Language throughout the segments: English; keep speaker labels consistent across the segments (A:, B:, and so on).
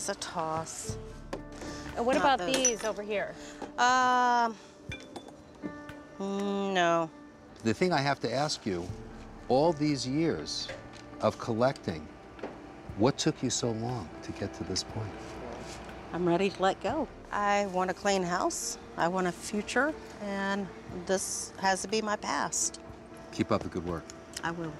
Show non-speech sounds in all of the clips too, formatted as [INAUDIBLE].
A: as a toss.
B: And what
A: Not
B: about
A: those.
B: these over here?
A: Um, mm, no.
C: The thing I have to ask you, all these years of collecting, what took you so long to get to this point?
A: I'm ready to let go. I want a clean house. I want a future, and this has to be my past.
C: Keep up the good work.
A: I will.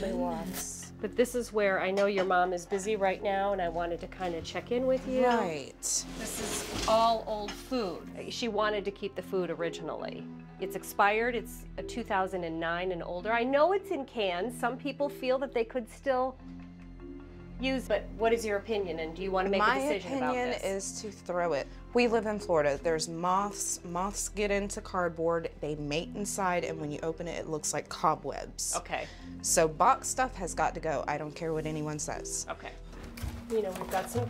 A: My goodness.
B: But this is where I know your mom is busy right now, and I wanted to kind of check in with you.
D: Right.
B: This is all old food. She wanted to keep the food originally. It's expired, it's a 2009 and older. I know it's in cans. Some people feel that they could still use, but what is your opinion, and do you want to make
D: My
B: a decision about this?
D: My opinion is to throw it. We live in Florida. There's moths. Moths get into cardboard. They mate inside, and when you open it, it looks like cobwebs.
B: Okay,
D: So box stuff has got to go. I don't care what anyone says.
B: okay. You know, we've got some.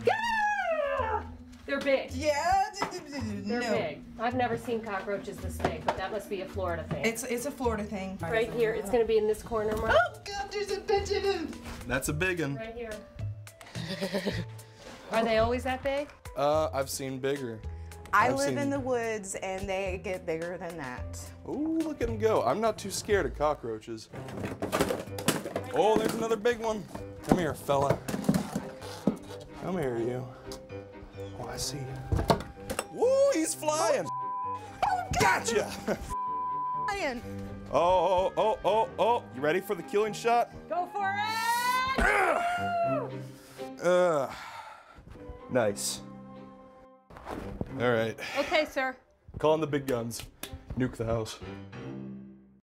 B: They're big.
D: Yeah,
B: They're big. I've never seen cockroaches this big, but that must be a Florida thing.
D: It's it's a Florida thing.
B: right here. It's going to be in this corner, Mark.
D: Oh God, there's a bunch of them.
E: That's a big one.
B: Right here. [LAUGHS] Are they always that big?
E: Uh, I've seen bigger.
D: I
E: I've
D: live
E: seen-
D: in the woods, and they get bigger than that.
E: Ooh, look at them go. I'm not too scared of cockroaches. Oh, there's another big one. Come here, fella. Come here, you. Oh, I see. Woo, he's flying. Gotcha. [LAUGHS]
D: Ryan,
E: Oh, oh, oh, oh, oh. You ready for the killing shot?
B: Go for it!
E: Uh, nice. All right.
B: Okay, sir.
E: Calling the big guns. Nuke the house.